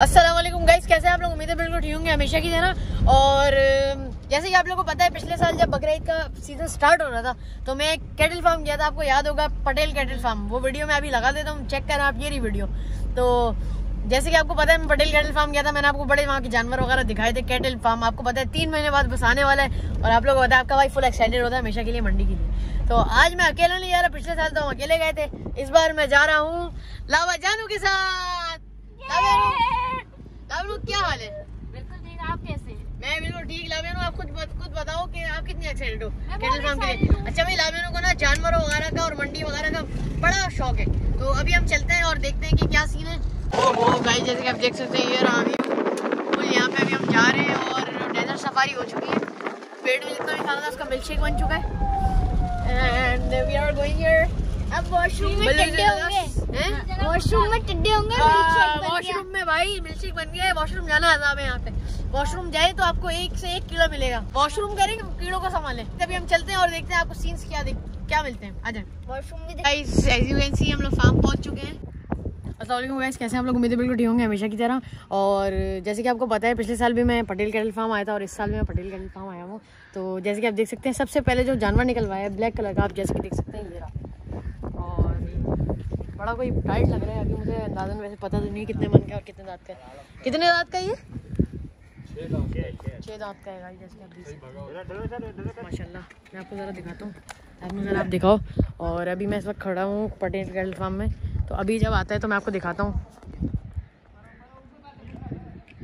Aslam guys कैसे हैं आप लोग? उम्मीद है बिल्कुल ठीक होंगे, हमेशा की तरह। और जैसे कि आप लोगों को पता है, पिछले साल जब बकरीद का सीज़न स्टार्ट हो रहा था तो मैं एक कैटल फार्म गया था। आपको याद होगा, पटेल कैटल फार्म वो वीडियो मैं अभी लगा देता हूँ। चेक करें आप, ये रही वीडियो तो जैसे कि आपको पता है, मैं पटेल कैटल फार्म गया था। मैंने आपको बड़े वहाँ के जानवर वगैरह दिखाए थे कैटल फार्म आपको पता है, तीन महीने बाद बस आने वाला है। और आप लोग पता है, आपका भाई फुल एक्साइटेड होता है, हमेशा के लिए, मंडी के लिए। तो आज मैं अकेला नहीं जा रहा, पिछले साल तो हम अकेले गए थे। इस बार मैं जा रहा हूँ, लावा जानू के साथ। लावा क्या हाल है? बिल्कुल ठीक आप कैसे हैं? मैं बिल्कुल ठीक लावेनो आप खुद खुद बताओ कि आप कितनी एक्साइटेड हो कैटल फार्म के लिए। अच्छा भाई लावेनो को ना जानवरों वगैरह का और मंडी वगैरह का बड़ा शौक है। तो अभी हम चलते हैं और देखते हैं कि क्या सीन है। ओहो गाइस जैसे कि आप देख सकते हैं ये रहा अभी फुल यहाँ पे अभी हम जा रहे हैं और डेजर्ट सफारी हो चुकी है। पेट में जितना भी खाना था उसका मिल्क शेक बन चुका है। And we are going here अब वॉशरूम में होंगे। हैं वॉशरूम में टिड्डे होंगे वॉशरूम में भाई मिल्कशेक बन गया है वॉशरूम जाना आजाब है यहाँ पे। वॉशरूम जाए तो आपको एक से एक कीड़ा मिलेगा। वॉशरूम करेंगे कीड़ों को संभालें। तभी हम चलते हैं और देखते हैं आपको सीन्स क्या दिख क्या मिलते हैं। आ जाए। वॉशरूम में guys as you can see हम लोग फार्म पहुँच चुके हैं। अस्सलाम गाइस कैसे हैं आप लोग? उम्मीद बिल्कुल ठीक होंगे हमेशा की तरह। और जैसे कि आपको पता है पिछले साल भी मैं पटेल कैटल फार्म आया था और इस साल भी मैं पटेल कैटल फार्म आया हूँ। तो जैसे कि आप देख सकते हैं सबसे पहले जो जानवर निकलवाया है ब्लैक कलर का आप जैसे कि देख सकते हैं ये रहा। बड़ा कोई टाइट लग रहा है अभी मुझे अंदाजन वैसे पता तो नहीं कितने मन का और कितने दांत का कितने दांत का ये? छः दांत का है माशाल्लाह, मैं आपको ज़रा दिखाता हूँ। आपने ज़रा आप दिखाओ। और अभी मैं इस वक्त खड़ा हूँ पटेल कैटल फार्म में। तो अभी जब आता है तो मैं आपको दिखाता हूँ।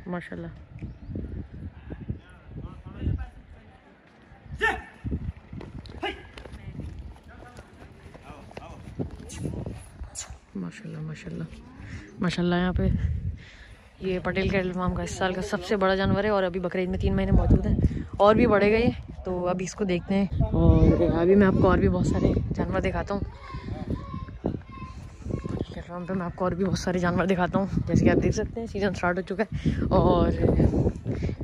माशाल्लाह। माशाल्लाह। माशाल्लाह यहाँ पे। ये पटेल कैटल फार्म का इस साल का सबसे बड़ा जानवर है और अभी बकरीद में तीन महीने मौजूद हैं। और भी बढ़ेगा ये तो अभी इसको देखते हैं। और अभी मैं आपको और भी बहुत सारे जानवर दिखाता हूँ। पटेल फार्म पे मैं आपको और भी बहुत सारे जानवर दिखाता हूँ। जैसे कि आप देख सकते हैं सीज़न स्टार्ट हो चुका है। और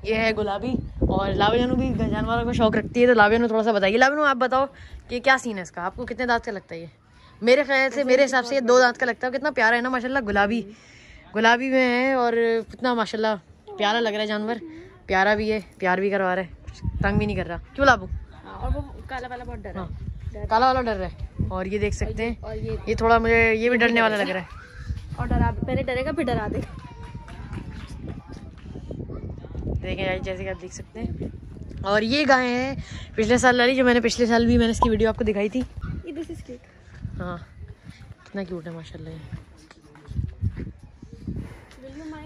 ये है गुलाबी। और लावे जानू भी जानवरों का शौक रखती है। तो लावे जानू थोड़ा सा बताइए। लावे आप बताओ कि क्या सीन है इसका? आपको कितने दांत का लगता है ये? मेरे ख्याल से मेरे हिसाब से ये दो दांत का लगता है कितना प्यारा है ना माशाल्लाह गुलाबी। गुलाबी में है और कितना माशाल्लाह प्यारा लग रहा है जानवर। प्यारा भी है प्यार भी करवा रहा है। तंग भी नहीं कर रहा। क्यों लाबू? और वो काला वाला बहुत डर हाँ। काला वाला डर रहा है। और ये देख सकते हैं। ये ये थोड़ा मुझे ये भी डरने वाला लग रहा है। और डरा पहले डरेगा फिर डरा देगा देखें जैसे कि आप देख सकते हैं। और ये गाय है पिछले साल वाली जो मैंने पिछले साल भी मैंने इसकी वीडियो आपको दिखाई थी। हाँ। कितना क्यूट है माशाल्लाह। ये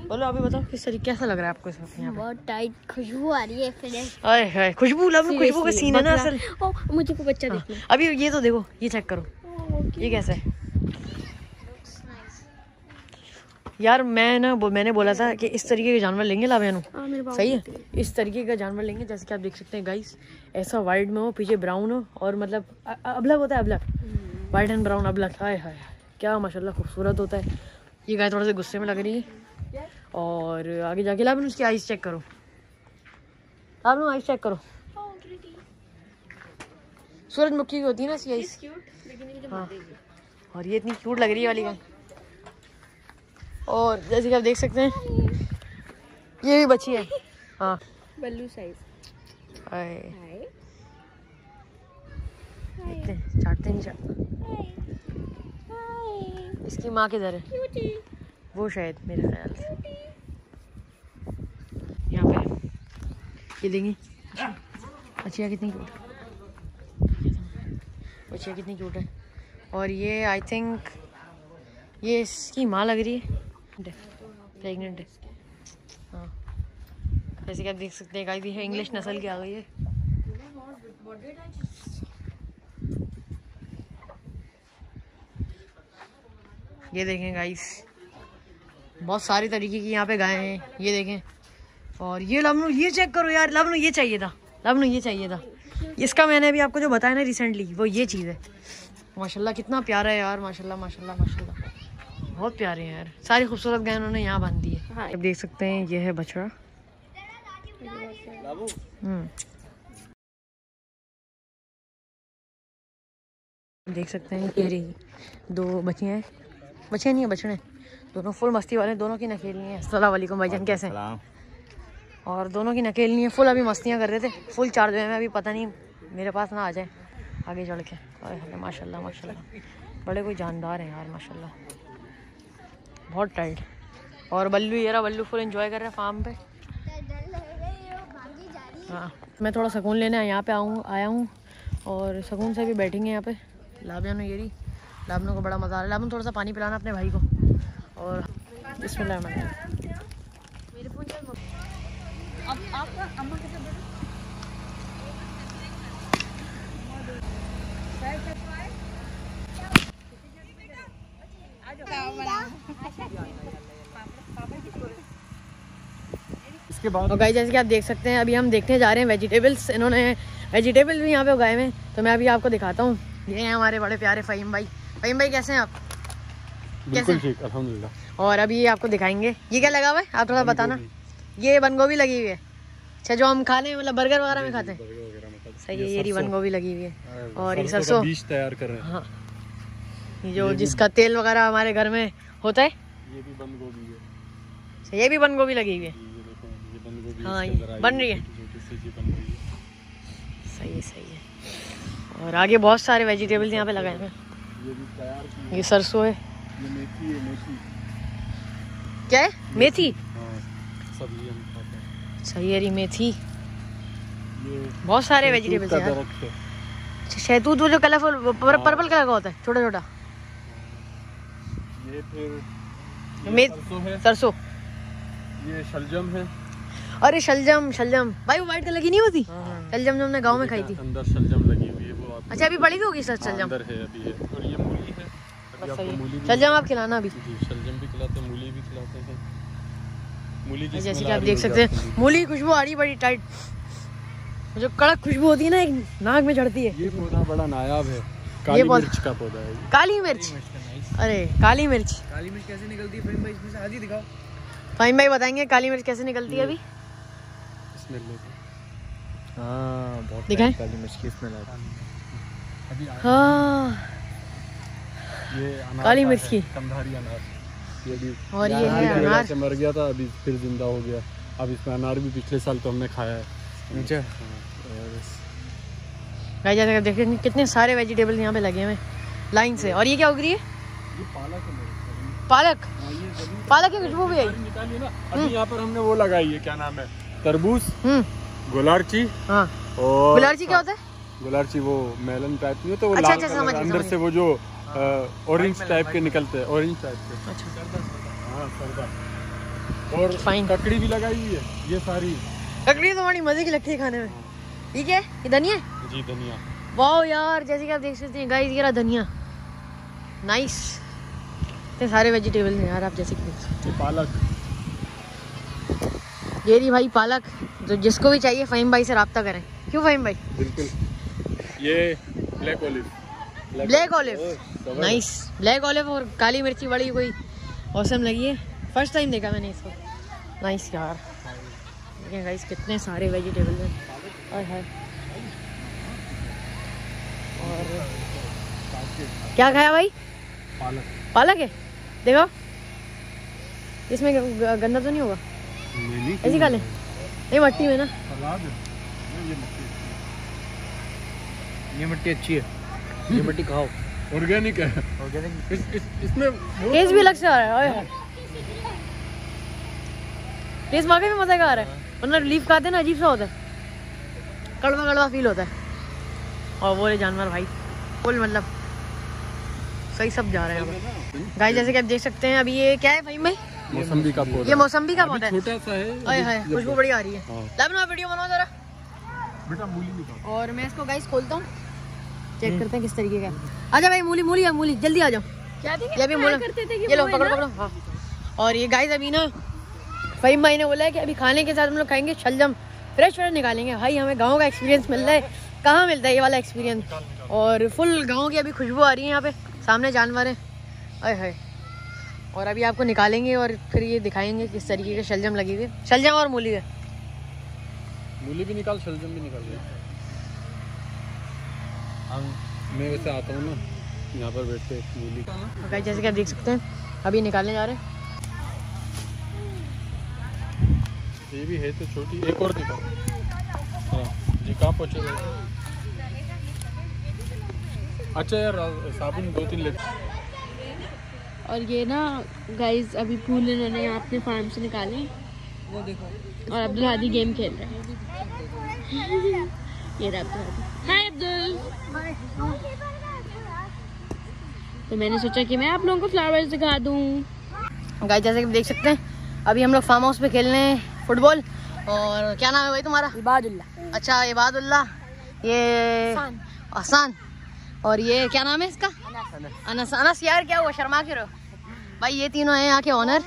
बोलो अभी बताओ किस तरीके कैसा लग रहा है आपको इस वक्त यहाँ बहुत टाइट खुशबू आ रही है आए हाय खुशबू लब खुशबू का सीन है ना असल। ओ मुझे को बच्चा हाँ, अभी ये तो देखो ये चेक करो। ये कैसा है? यार मैं ना वो मैंने बोला था कि इस तरीके के जानवर लेंगे लावेनु हाँ सही है? इस तरीके का जानवर लेंगे जैसे कि आप देख सकते हैं गाइस ऐसा वाइट में हो पीछे ब्राउन हो और मतलब अबलग होता है oblong white and brown oblong हाय हाय क्या माशाल्लाह खूबसूरत होता है। ये गाय थोड़ा सा गुस्से में लग रही है। और आगे जाके लाभ उसकी आइस चेक करो। लाभ आइस चेक करो। सूरजमुखी की होती है ना इसकी आइस हाँ। और ये इतनी क्यूट लग रही है वाली गाय और जैसे कि आप देख सकते हैं ये भी बची है। हाँ। बल्लू साइज़ हाय। देखते हैं चाटते नहीं चाटते इसकी माँ किधर है? वो शायद मेरे ख्याल से। यहाँ पे। ये देंगी। बचिया कितनी क्यूट बचिया कितनी क्यूट है। और ये आई थिंक ये इसकी माँ लग रही है। प्रेगनेंट है। हाँ। जैसे कि आप देख सकते हैं है इंग्लिश नस्ल की आ गई है। ये देखें गाइस बहुत सारी तरीके की यहाँ पे गाय हैं ये देखें। और ये लवनू ये चेक करो यार लवनू ये चाहिए था लवनू ये चाहिए था। इसका मैंने अभी आपको जो बताया ना रिसेंटली वो ये चीज़ है। माशाल्लाह कितना प्यारा है यार माशाल्लाह माशाल्लाह माशाल्लाह। बहुत प्यारे हैं यार सारी खूबसूरत गाय उन्होंने यहाँ बाँध दी है। हाँ। आप देख सकते हैं ये है बछड़ा। हम्म। देख सकते हैं ये रही दो बच्चियाँ हैं। बच्चे नहीं है बछड़े दोनों फुल मस्ती वाले हैं, दोनों की नखेलनी है। अस्सलाम भाई जान कैसे? और दोनों की नकेलनी है फुल अभी मस्तियाँ कर रहे थे। फुल चार्ज में अभी पता नहीं मेरे पास ना आ जाए। आगे चढ़ के। हाय, माशाल्लाह माशाल्लाह। बड़े कोई जानदार हैं यार माशाल्लाह। बहुत टाइट और बल्लू ये रहा बल्लू फुल एंजॉय कर रहे हैं फार्म पे। हाँ मैं थोड़ा सुकून लेने यहाँ पे आऊँ आया हूँ। और सुकून से भी बैठेंगे यहाँ पे। लाबियानो ये लाबनों को बड़ा मज़ा आ रहा है। लाबन थोड़ा सा पानी पिलाना अपने भाई को। और बिस्मिल्लाह मेरे फ़ोन चल अब आपका अम्मा के साथ इसके बाद और गाइस जैसे कि आप देख सकते हैं अभी हम देखने जा रहे हैं वेजिटेबल्स इन्होंने वेजिटेबल्स भी यहाँ पे उगाए हुए हैं। तो मैं अभी आपको दिखाता हूँ। ये हैं हमारे बड़े प्यारे फ़हीम भाई। फ़हीम भाई कैसे हैं आप? बिल्कुल ठीक अल्हम्दुलिल्लाह। और अभी ये आपको दिखाएँगे। ये क्या लगा हुआ है? आप थोड़ा बताना। ये बंद गोभी लगी हुई है। अच्छा जो हम खाने में मतलब बर्गर वगैरह में खाते हैं? सही है ये बंद गोभी लगी हुई है। और ये सरसों तैयार कर रहे हैं। हाँ। जो जिसका तेल वगैरह हमारे घर में होता है। ये भी बंद गोभी है। अच्छा, ये भी बंद गोभी लगी हुई है। हाँ, ये बन रही है। है। सही है सही है। और आगे बहुत सारे वेजिटेबल्स यहाँ पे लगाए हैं। ये भी तैयार ये सरसों है। ये मेथी है मेथी। क्या है? मेथी? हाँ सब्ज़ी हम खाते हैं। अच्छा ये रही मेथी। ये बहुत सारे वेजिटेबल्स हैं है। अच्छा शहतूत वो जो कलरफुल पर्पल कलर का होता है छोटा छोटा ये फिर सरसों है। सरसों। ये शलजम है। अरे शलजम शलजम। भाई वो व्हाइट कलर की नहीं होती? शलजम जो हमने गाँव में खाई थी। अंदर शलजम है अच्छा अभी बड़ी भी होगी सर हाँ, शलजम अंदर है अभी है और ये मूली है। अभी आपको मूली है आप खिलाना अभी। जी भी खिलाते हैं मूली भी खिलाते हैं। मूली जैसे कि आप देख सकते हैं मूली की खुशबू आ रही बड़ी टाइट जो कड़क खुशबू होती है ना एक नाक में चढ़ती है। ये पौधा बड़ा नायाब है। काली पौधा- मिर्च का पौधा है। काली मिर्च? अरे काली मिर्च। काली मिर्च कैसे निकलती है? फ्रेंड भाई इसमें से आधी दिखाओ। फाहिम भाई बताएँगे काली मिर्च कैसे निकलती है अभी। स्मेल लेते हाँ। बहुत दिखाएँ? काली मिर्च की स्मेल आती है। हाँ। काली मिर्च। की। कंधारी अनार। ये भी और ये अनार है अनार। से मर गया था अभी फिर ज़िंदा हो गया। अब इसमें अनार भी पिछले साल तो हमने खाया है। अच्छा। हाँ, और इस- भाई जैसे देखेंगे कितने सारे वेजिटेबल्स यहाँ पे लगे हुए हैं लाइन से। और ये क्या उग रही है? ये पालक है पालक? की खुशबू भी आई अभी यहाँ पर हमने वो लगाई है क्या नाम है? तरबूज हम्म। गुलारची हाँ। और गुलारची क्या होता है? गुलारची वो मेलन टाइप नहीं होता वो अच्छा, लाल अच्छा, अंदर से वो जो ऑरेंज टाइप के निकलते हैं ऑरेंज टाइप के। अच्छा। हाँ सरदा और ककड़ी भी लगाई हुई है ये सारी। ककड़ी तो बड़ी मज़े की लगती है खाने में। ठीक है? ये धनिया? जी धनिया। वाह यार जैसे कि आप देख सकते हैं गाइस ये रहा धनिया। नाइस इतने सारे वेजिटेबल्स हैं यार आप जैसे कि देख सकते ये पालक। ये रही भाई पालक जो जिसको भी चाहिए फ़हीम भाई से रब्ता करें। क्यों फ़हीम भाई? बिल्कुल। ये black olive black olive nice black olive और काली मिर्ची बड़ी कोई औसम लगी है। फ़र्स्ट टाइम देखा मैंने इसको। नाइस यार। देखिए गाइस कितने सारे वेजिटेबल हैं। हाय हाय। और क्या खाया भाई? पालक। पालक है? देखो। इसमें गंदा तो नहीं होगा? ऐसी खा ले। नहीं मट्टी में ना। सलाद है। ये मिट्टी अच्छी है। ये मिट्टी खाओ। ऑर्गेनिक है। ऑर्गेनिक इस, इस, इसमें टेस्ट भी अलग से आ रहा है ओए। टेस्ट वाकई में मज़ा का आ रहा है। वरना लीफ खाते ना अजीब सा होता है। कड़वा कड़वा फील होता है। और वो ये जानवर भाई। फुल मतलब। सही सब जा रहे हैं अब गाय जैसे कि आप देख सकते हैं अभी ये क्या है भाई भाई मौसम्बी का पौधा। ये मौसम्बी का पौधा है। छोटा सा है ओए हाय खुशबू बड़ी आ रही है। हाँ। लब ना वीडियो बनाओ जरा। बेटा मूली निकाल। और मैं इसको गाइस खोलता हूँ। चेक करते हैं किस तरीके का आजा भाई मूली मूली है मूली जल्दी आ जाओ। क्या थी ये भी मूला। करते थे कि ये लो पकड़ो पकड़ो हाँ। और ये गाइस अभी ना फहीम भाई ने बोला है कि अभी खाने के साथ हम लोग खाएँगे शलजम। फ्रेश फ्रेश निकालेंगे। भाई हमें गाँव का एक्सपीरियंस मिल रहा है। कहाँ मिलता है ये वाला एक्सपीरियंस और फुल गाँव की अभी खुशबू आ रही है यहाँ पे। सामने जानवर है। अय हाय। और अभी आपको निकालेंगे और फिर ये दिखाएँगे किस तरीके के शलजम लगी हुई शलजम और मूली है। मूली भी निकाल शलजम भी निकाल। मैं वैसे आता हूँ ना यहाँ पर बैठते मूली। जैसे कि आप देख सकते हैं अभी निकालने जा रहे हैं। ये भी है तो छोटी एक और दिखाओ हाँ जी कहाँ पहुँचे अच्छा यार साबुन दो तीन लेते। और ये ना गाइस अभी फूल इन्होंने अपने फार्म से निकाले। वो देखो। और अब्दुल हादी गेम खेल रहे हैं। ये अब्दुल तो हादी तो मैंने सोचा कि मैं आप लोगों को फ्लावर्स दिखा दूँ। गाइस जैसे कि देख सकते हैं अभी हम लोग फार्म हाउस पे खेल रहे हैं फुटबॉल और क्या नाम है भाई तुम्हारा? इबादुल्ला। अच्छा इबादुल्ला। ये आसान। और ये क्या नाम है इसका? अनस। अनस। यार क्या हुआ? शर्मा के रहो भाई ये तीनों हैं यहाँ के ऑनर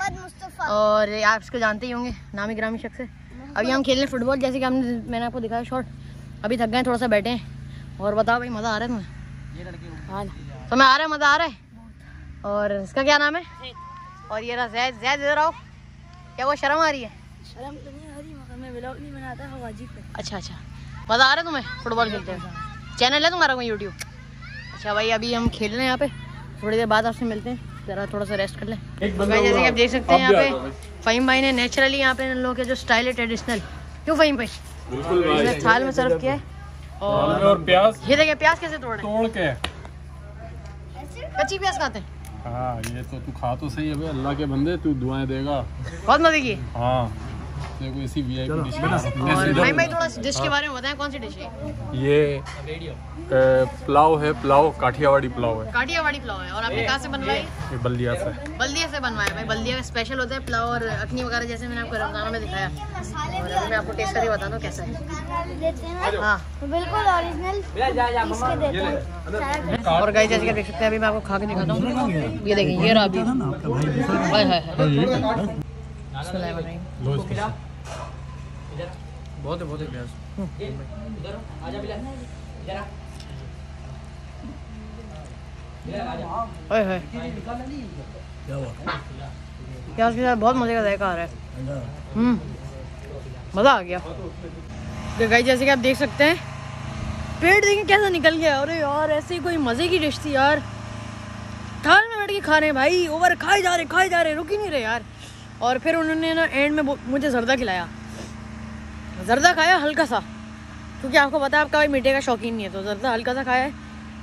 और आप इसको जानते ही होंगे नामी ग्रामी शख्स है। अभी हम खेल रहे हैं फुटबॉल जैसे कि हमने मैंने आपको दिखाया शॉर्ट अभी थक गए थोड़ा सा बैठे हैं। और बताओ भाई मज़ा आ रहा है तुम्हें? ये लड़के हाँ तुम्हें आ रहा है मज़ा आ रहा है? और इसका क्या नाम है? और ये रहा जैद जैद इधर आओ। क्या वो शर्म आ रही है? शर्म तो नहीं आ रही मगर मैं व्लॉग नहीं बनाता हवाजी पे अच्छा अच्छा। मज़ा आ रहा है तुम्हें? फुटबॉल खेलते हैं चैनल है तुम्हारा कोई यूट्यूब अच्छा भाई अभी हम खेल रहे हैं यहाँ पे। थोड़ी देर बाद आपसे मिलते हैं। ज़रा थोड़ा सा रेस्ट कर लें। एक तो बंदा भाई जैसे कि आप देख सकते हैं यहाँ पे फ़हीम भाई ने नेचुरली यहाँ पे इन लोगों के जो स्टाइल है ट्रेडिशनल क्यों फ़हीम भाई? बिल्कुल भाई। थाल में सर्व किया है। और और प्याज? ये देखे प्याज कैसे तोड़ तोड़ के। कच्ची प्याज खाते हाँ? ये तो तू खा तो सही है अल्लाह के बंदे तू दुआएँ देगा। बहुत मज़े की हाँ। देखो ऐसी वी आई पी डिश और भाई भाई थोड़ा डिश के बारे में बताएँ कौन सी डिश है? ये अ, पुलाव है पुलाव काठियावाड़ी पुलाव है। काठियावाड़ी पुलाव है। और आपने कहाँ से बनवाई? ये बल्दिया से। बल्दिया से बनवाया। भाई बल्दिया का स्पेशल होता है पुलाव और अखनी वगैरह जैसे मैंने आपको रमज़ान में दिखाया। और अभी मैं आपको टेस्ट करके बताता हूँ कैसा है। हाँ। बिल्कुल ओरिजिनल हैं। और गाइस जैसे कि देख सकते हैं अभी मैं आपको खा के दिखाता हूँ। ये देखिए ये रहा अभी हाय हाय हाय लो इसको। बहुत है बहुत है प्याज ओए होए प्याज के साथ बहुत मज़े का जायका आ रहा है। हम्म मज़ा आ गया। तो गाइस जैसे कि आप देख सकते हैं पेट देखिए कैसा निकल गया अरे यार ऐसे ही कोई मज़े की डिश थी यार। थाल में बैठ के खा रहे हैं भाई ओवर खाए जा रहे खाए जा रहे रुक ही नहीं रहे यार। और फिर उन्होंने ना एंड में मुझे जर्दा खिलाया। जर्दा खाया हल्का सा, क्योंकि आपको पता है, आपका भाई मीठे का शौकीन नहीं है तो जर्दा हल्का सा खाया है।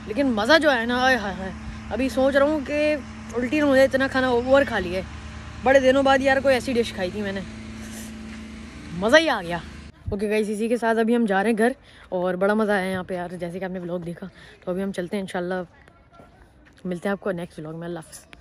लेकिन मज़ा जो है ना हाय हाय। अभी सोच रहा हूँ कि उल्टी ना मुझे इतना खाना ओवर खा लिया है। बड़े दिनों बाद यार कोई ऐसी डिश खाई थी मैंने। मज़ा ही आ गया। ओके गाइस इसी के साथ अभी हम जा रहे हैं घर, और बड़ा मज़ा आया यहाँ पे यार, जैसे कि आपने व्लॉग देखा। तो अभी हम चलते हैं, इंशाल्लाह। मिलते हैं आपको नेक्स्ट व्लॉग में, अल्लाह हाफ़िज़।